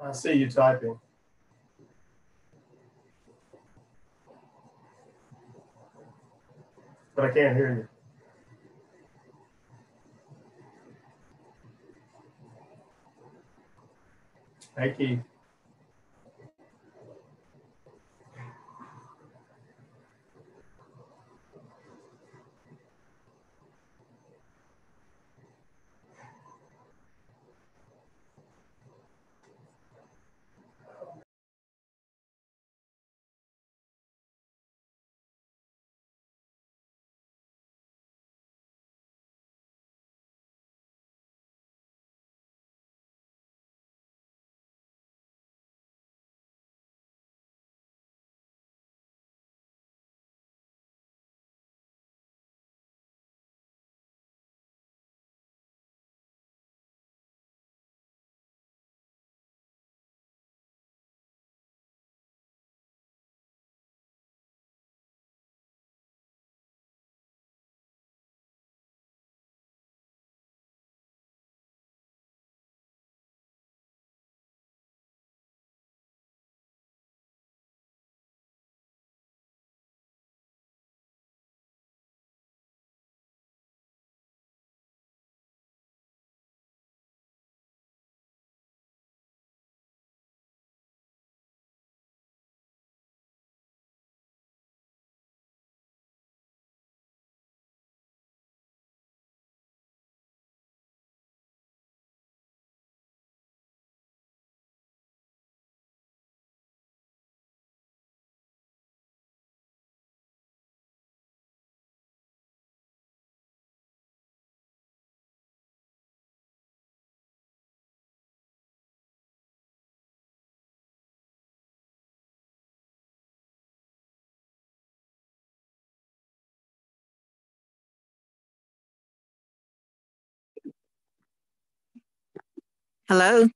I see you typing. But I can't hear you. Hey Keith. Hello?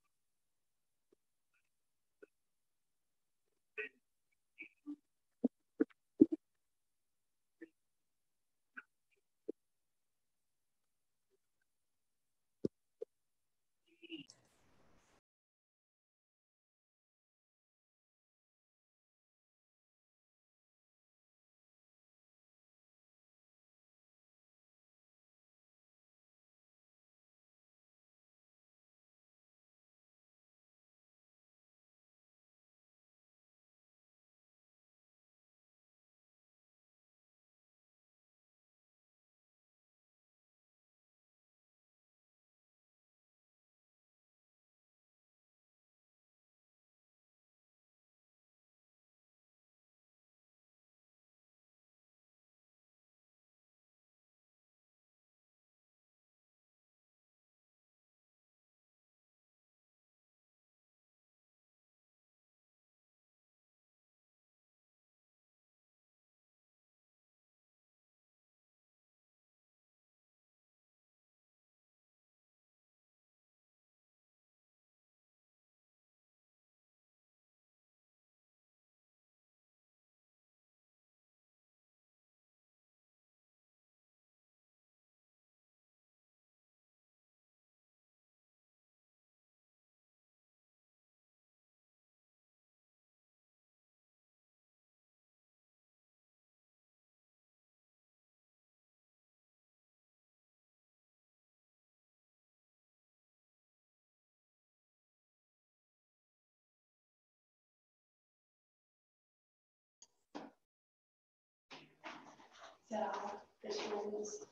This one's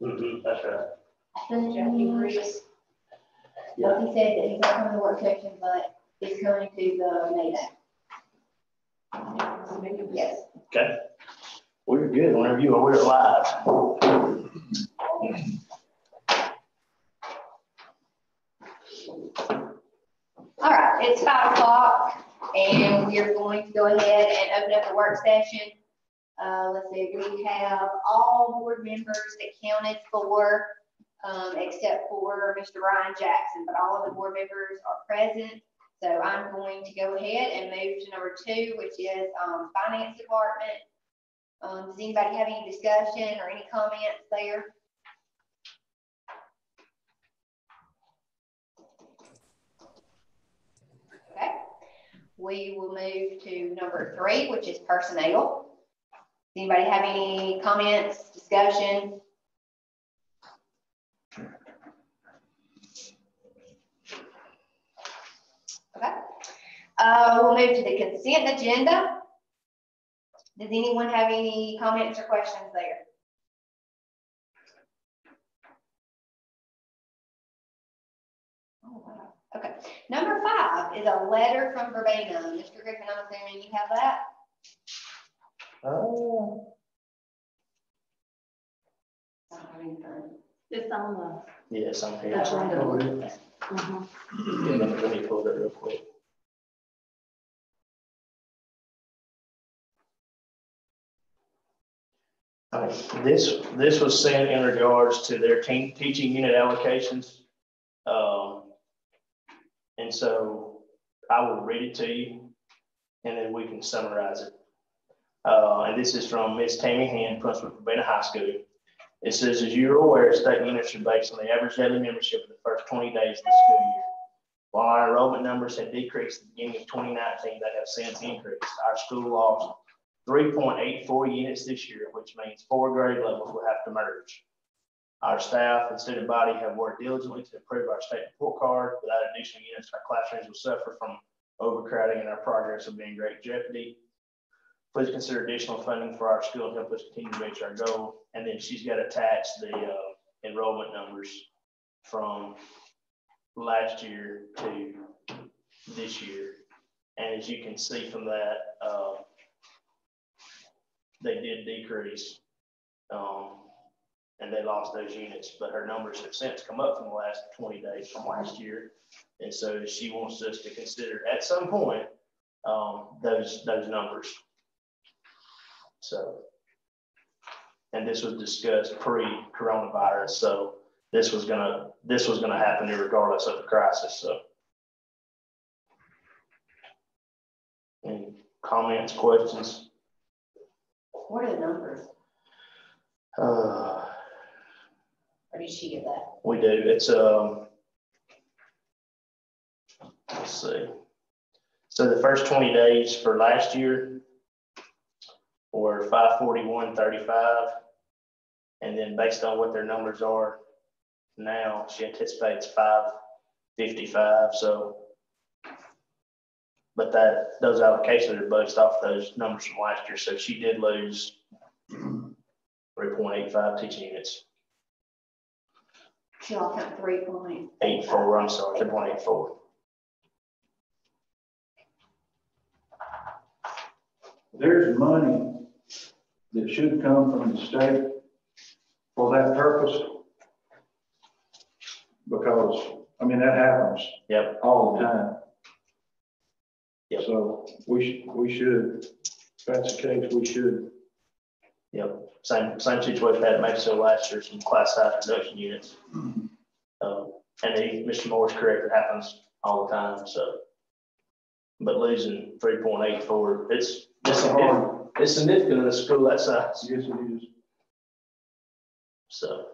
Mhm, That's right. Jackie Bruce. Well, he said that he's not coming to work session, but he's coming to the meeting. Yes. Okay. We're good whenever you are, we're live. All right, it's five o'clock and we are going to go ahead and open up the work session. Uh, let's see, we have all board members accounted for, um, except for Mr. Ryan Jackson, but all of the board members are present. So I'm going to go ahead and move to number two, which is, um, finance department. Um, does anybody have any discussion or any comments there? Okay, we will move to number three, which is personnel. Anybody have any comments, discussion? Okay, uh, we'll move to the consent agenda. Does anyone have any comments or questions there? Oh, wow. Okay, number five is a letter from Verbena. Mr. Griffin, I'm assuming you have that? Oh. Don't have anything. It's on the, Yes, I'm here. That's right. Mhm. Yeah, Let me, pull that real quick. Right, this, this was sent in regards to their team, teaching unit allocations. Um, and so I will read it to you and then we can summarize it. Uh, and this is from Ms. Tammy Hand, principal of Bena High School. It says, as you're aware, state units are based on the average daily membership of the first twenty days of the school year. While our enrollment numbers have decreased at the beginning of twenty nineteen, they have since increased. Our school lost three point eight four units this year, which means four grade levels will have to merge. Our staff and student body have worked diligently to improve our state report card. Without additional units, our classrooms will suffer from overcrowding and our progress will be in great jeopardy. Please consider additional funding for our school and help us continue to reach our goal. And then she's got attached the uh, enrollment numbers from last year to this year. And as you can see from that, uh, they did decrease. Um, and they lost those units, but her numbers have since come up from the last twenty days from last year. And so she wants us to consider at some point, um, those, those numbers. So. And this was discussed pre-coronavirus, so this was gonna, this was gonna happen regardless of the crisis, so. Any comments, questions? What are the numbers? Uh, Or did she get that? we do, it's, um. Let's see. So the first twenty days for last year were five forty-one thirty-five. And then based on what their numbers are now, she anticipates five fifty-five, so. But that, those allocations are based off those numbers from last year, so she did lose three point eight five teaching units. She lost out three point. Eight four, I'm sorry, three point eight four. There's money that should come from the state for that purpose. Because, I mean, that happens Yep, all the time. Yep. So we should, we should, if that's the case, we should. yep. Same, same situation we had at Mason last year, some class size production units. Um, and he, Mr. Moore's correct, it happens all the time, so. But losing three point eight four, it's, it's significant, it's significant in a school that size, Yes, it is. so.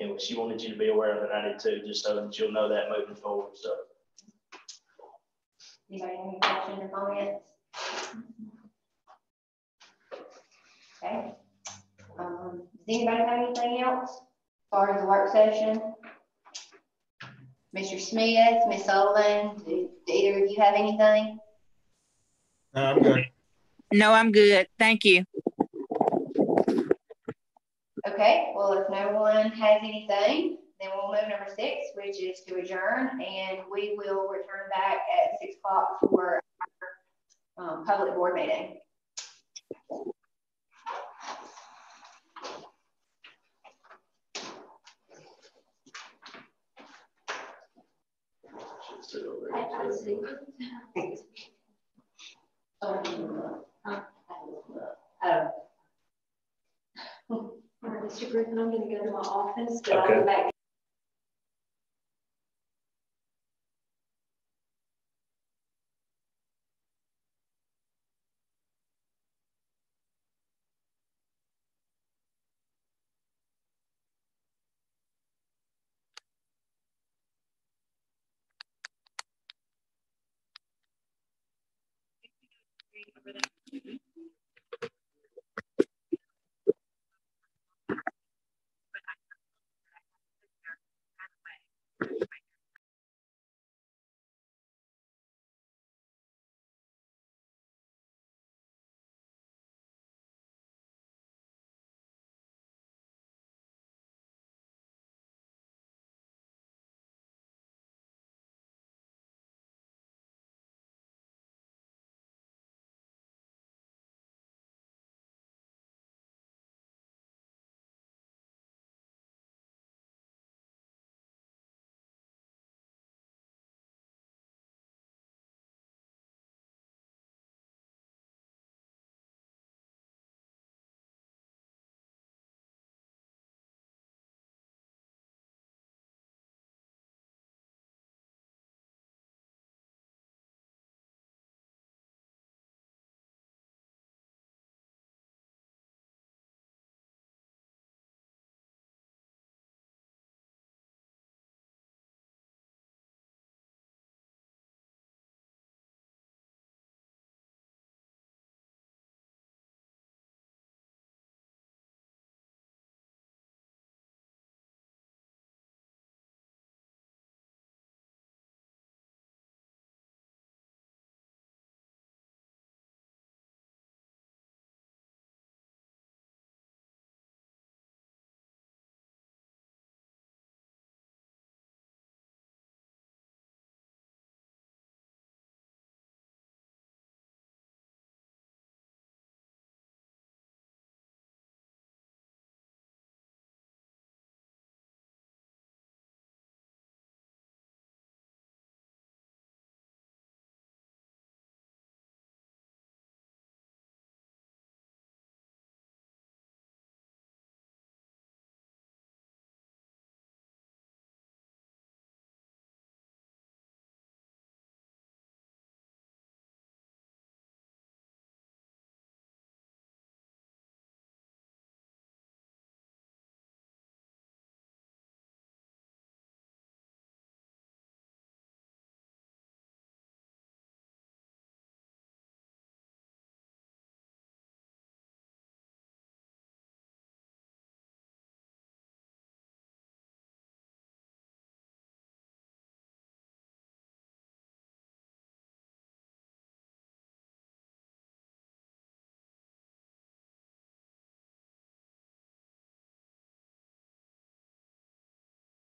And she wanted you to be aware of it, I did too, just so that you'll know that moving forward, so. Anybody have any questions or comments? Okay. Um, does anybody have anything else as far as the work session? Mr. Smith, Ms. Sullivan, do do either of you have anything? No, I'm good. No, I'm good. Thank you. Okay, well, if no one has anything, then we'll move number six, which is to adjourn, and we will return back at six o'clock for our um, public board meeting. I'm gonna go to my office, but I'll Okay. back.